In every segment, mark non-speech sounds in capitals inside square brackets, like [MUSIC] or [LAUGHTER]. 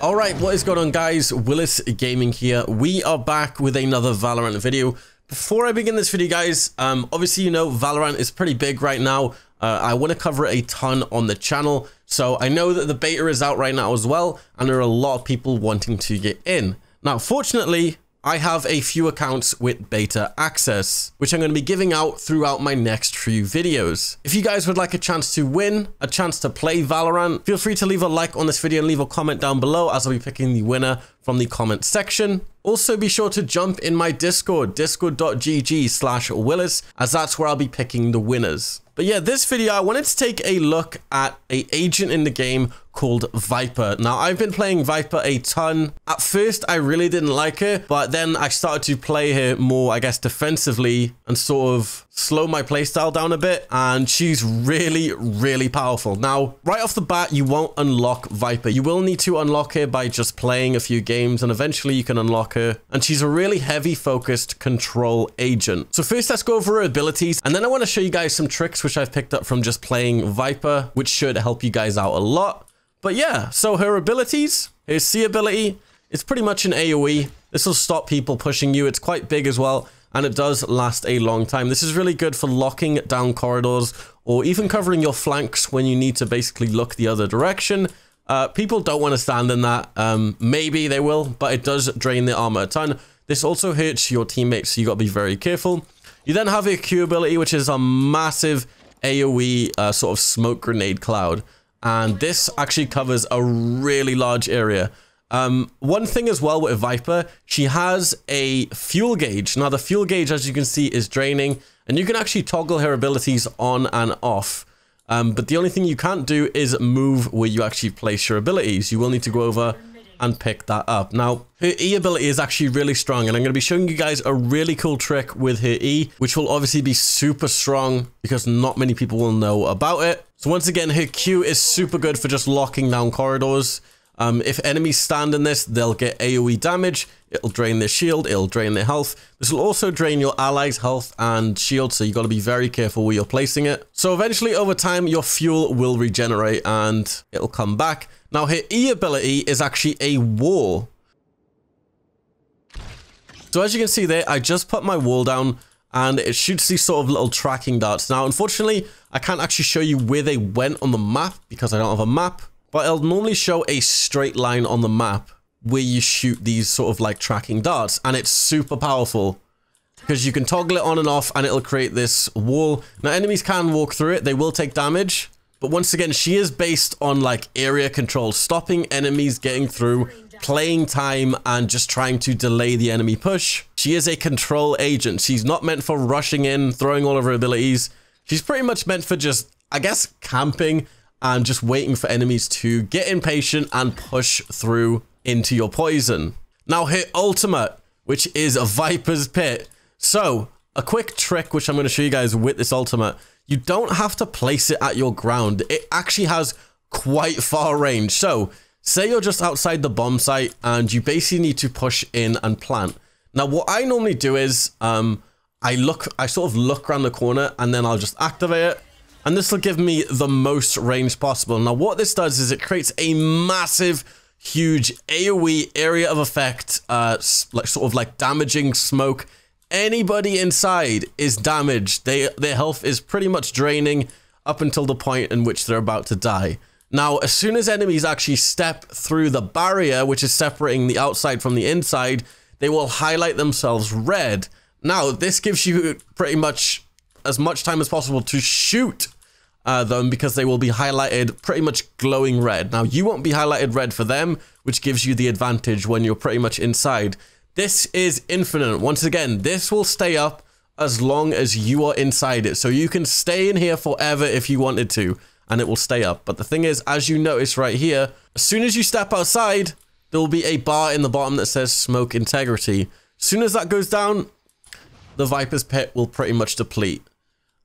Alright, what is going on guys? Willis Gaming here. We are back with another Valorant video. Before I begin this video guys, um, obviously you know Valorant is pretty big right now. Uh, I want to cover a ton on the channel. So I know that the beta is out right now as well, and there are a lot of people wanting to get in. Now, fortunately, I have a few accounts with beta access, which I'm going to be giving out throughout my next few videos. If you guys would like a chance to win, a chance to play Valorant, feel free to leave a like on this video and leave a comment down below as I'll be picking the winner from the comment section. Also be sure to jump in my Discord, discord.gg slash Willis, as that's where I'll be picking the winners. But yeah, this video, I wanted to take a look at a agent in the game called Viper. Now, I've been playing Viper a ton. At first, I really didn't like her, but then I started to play her more, I guess, defensively and sort of slow my playstyle down a bit. And she's really, really powerful. Now, right off the bat, you won't unlock Viper. You will need to unlock her by just playing a few games, and eventually you can unlock her. And she's a really heavy focused control agent. So first, let's go over her abilities, and then I want to show you guys some tricks which I've picked up from just playing Viper, which should help you guys out a lot. But yeah, so her abilities, her C ability, it's pretty much an AoE. This will stop people pushing you. It's quite big as well, and it does last a long time. This is really good for locking down corridors or even covering your flanks when you need to basically look the other direction. Uh, people don't want to stand in that. Um, maybe they will, but it does drain the armor a ton. This also hurts your teammates, so you got to be very careful. You then have your Q ability, which is a massive AoE uh, sort of smoke grenade cloud and this actually covers a really large area. Um, one thing as well with Viper, she has a fuel gauge. Now the fuel gauge, as you can see, is draining, and you can actually toggle her abilities on and off. Um, but the only thing you can't do is move where you actually place your abilities. You will need to go over and pick that up. Now, her E ability is actually really strong, and I'm going to be showing you guys a really cool trick with her E, which will obviously be super strong because not many people will know about it. So once again, her Q is super good for just locking down corridors. Um, if enemies stand in this, they'll get AoE damage. It'll drain their shield. It'll drain their health. This will also drain your allies' health and shield, so you've got to be very careful where you're placing it. So eventually, over time, your fuel will regenerate and it'll come back. Now, her E ability is actually a wall. So as you can see there, I just put my wall down and it shoots these sort of little tracking darts. Now, unfortunately, I can't actually show you where they went on the map because I don't have a map, but it'll normally show a straight line on the map where you shoot these sort of like tracking darts and it's super powerful because you can toggle it on and off and it'll create this wall. Now, enemies can walk through it. They will take damage, but once again, she is based on like area control, stopping enemies getting through, playing time, and just trying to delay the enemy push. She is a control agent. She's not meant for rushing in, throwing all of her abilities. She's pretty much meant for just, I guess, camping and just waiting for enemies to get impatient and push through into your poison. Now her ultimate, which is a Viper's Pit. So, a quick trick which I'm going to show you guys with this ultimate you don't have to place it at your ground. It actually has quite far range. So say you're just outside the bomb site and you basically need to push in and plant. Now, what I normally do is um, I look, I sort of look around the corner and then I'll just activate it. And this will give me the most range possible. Now, what this does is it creates a massive, huge AoE area of effect, uh, like sort of like damaging smoke anybody inside is damaged. They their health is pretty much draining up until the point in which they're about to die. Now, as soon as enemies actually step through the barrier, which is separating the outside from the inside, they will highlight themselves red. Now, this gives you pretty much as much time as possible to shoot uh, them because they will be highlighted pretty much glowing red. Now, you won't be highlighted red for them, which gives you the advantage when you're pretty much inside. This is infinite. Once again, this will stay up as long as you are inside it. So you can stay in here forever if you wanted to, and it will stay up. But the thing is, as you notice right here, as soon as you step outside, there will be a bar in the bottom that says smoke integrity. As soon as that goes down, the Viper's pit will pretty much deplete.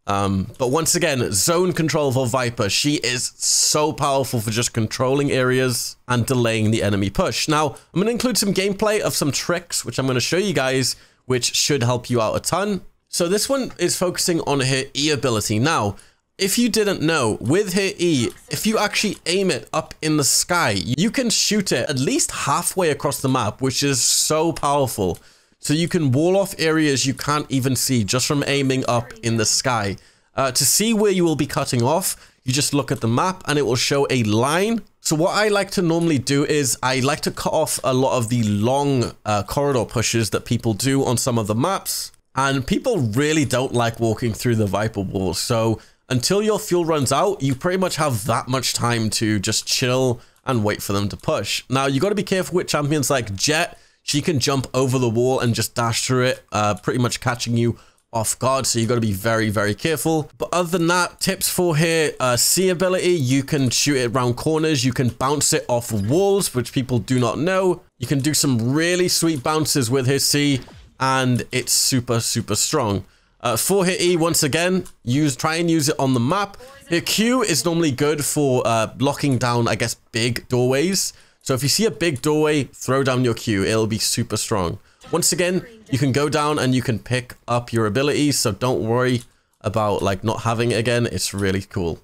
Um, but once again, zone control for Viper. She is so powerful for just controlling areas and delaying the enemy push. Now, I'm going to include some gameplay of some tricks, which I'm going to show you guys, which should help you out a ton. So this one is focusing on her E ability. Now, If you didn't know, with her E, if you actually aim it up in the sky, you can shoot it at least halfway across the map, which is so powerful. So you can wall off areas you can't even see just from aiming up in the sky. Uh, to see where you will be cutting off, you just look at the map and it will show a line. So what I like to normally do is I like to cut off a lot of the long uh, corridor pushes that people do on some of the maps. And people really don't like walking through the Viper wall. So until your fuel runs out, you pretty much have that much time to just chill and wait for them to push. Now, you got to be careful with champions like Jett. She can jump over the wall and just dash through it, uh, pretty much catching you off guard, so you got to be very, very careful. But other than that, tips for here, uh, C ability, you can shoot it around corners, you can bounce it off walls, which people do not know. You can do some really sweet bounces with his C, and it's super, super strong. Uh, for hit E, once again, use try and use it on the map. Hit Q is normally good for uh, blocking down, I guess, big doorways. So if you see a big doorway, throw down your Q. It'll be super strong. Once again, you can go down and you can pick up your abilities. So don't worry about like not having it again. It's really cool.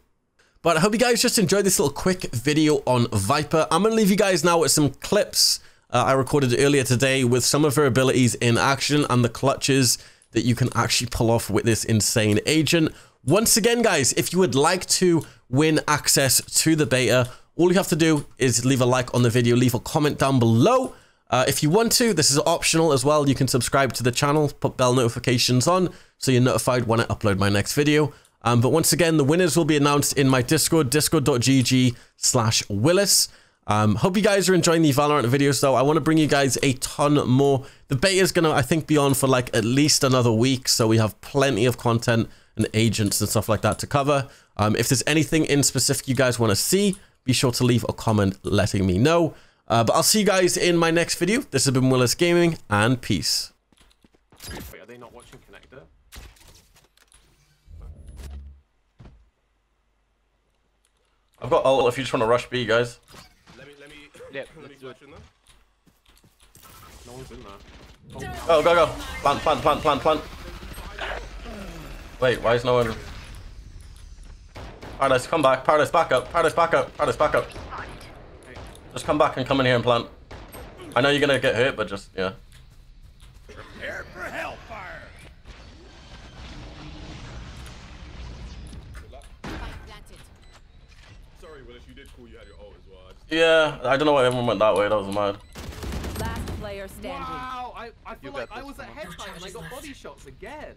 But I hope you guys just enjoyed this little quick video on Viper. I'm going to leave you guys now with some clips uh, I recorded earlier today with some of her abilities in action and the clutches that you can actually pull off with this insane agent. Once again, guys, if you would like to win access to the beta, all you have to do is leave a like on the video, leave a comment down below. Uh, if you want to, this is optional as well. You can subscribe to the channel, put bell notifications on so you're notified when I upload my next video. Um, but once again, the winners will be announced in my Discord, discord.gg slash Willis. Um, hope you guys are enjoying the Valorant videos though. I want to bring you guys a ton more. The beta is going to, I think, be on for like at least another week. So we have plenty of content and agents and stuff like that to cover. Um, if there's anything in specific you guys want to see, be sure to leave a comment letting me know. Uh, but I'll see you guys in my next video. This has been Willis Gaming and peace. Wait, are they not watching Connector? I've got ult if you just want to rush B, guys. Let me, let me, Yeah, let me let's do it. flash in there. No one's in there. Go, go, go. Plant, plant, plant, plant, plant. Wait, why is no one... Paradise, come back. Paradise, back up. Paradise, back up. Paradise, back up. Just come back and come in here and plant. I know you're gonna get hurt, but just, yeah. Yeah, I don't know why everyone went that way. That was mad. Last player standing. Wow, I, I feel You like I was at come on. and I got body shots again.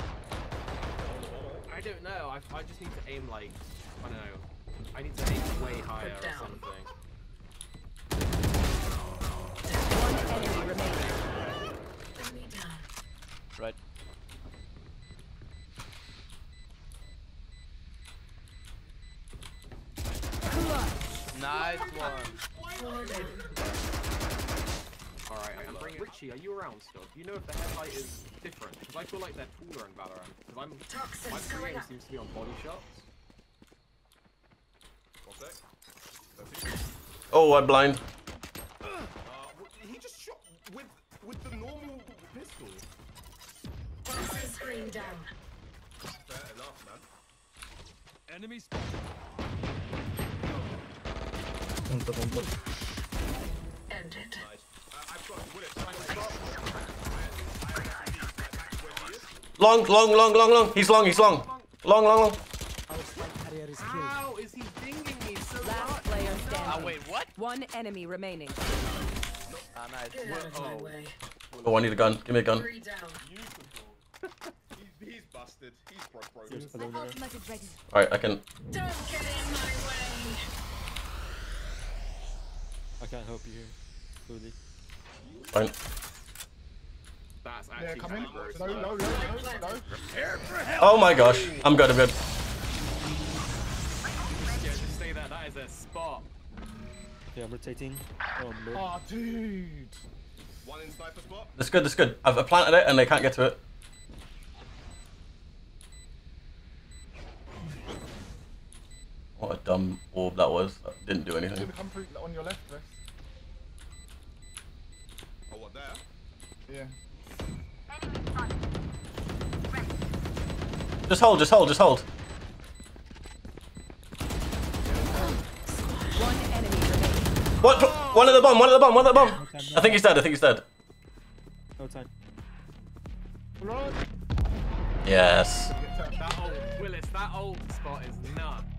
I don't know. I, I just need to aim like I don't know. I need to aim way higher or something. One enemy remaining. Right. Nice [LAUGHS] one. All right, I'm bringing Richie. Are you around still? Do you know if the headlight is different? Because I feel like they're cooler in Valorant. Because I'm my free aim seems to be on body shots. One sec. Oh, I'm blind. Uh, he just shot with, with the normal pistol. Screen down. Fair enough, man. Enemies. End it. Nice. Uh, I've got Willis trying to stop. Long, long, long, long, long. He's long, he's long. Long, long, long. How is he dinging me so Last player standing. wait, what? One enemy remaining. Ah, nice. Get out of my way. Oh, I need a gun. Give me a gun. Three [LAUGHS] he's, he's busted. He's broke broken. Alright, I can... Don't get in my way. I can't help you here. Fully. Fine. That's actually come in. kinda. No, no, no, no, no. Oh my gosh. I'm good, I'm good. Yeah, just say that. That is a spot. Okay, I'm rotating. Oh, mid. Oh, dude. One in sniper spot. That's good, that's good. I've planted it and they can't get to it. What a dumb orb that was. That didn't do anything. It's come through on your left, Oh, what, there? Yeah. Just hold, just hold, just hold. What? One at the bomb, one at the bomb, one at the bomb. I think he's dead, I think he's dead. No time. Yes. That old, Willis, that old spot is nuts.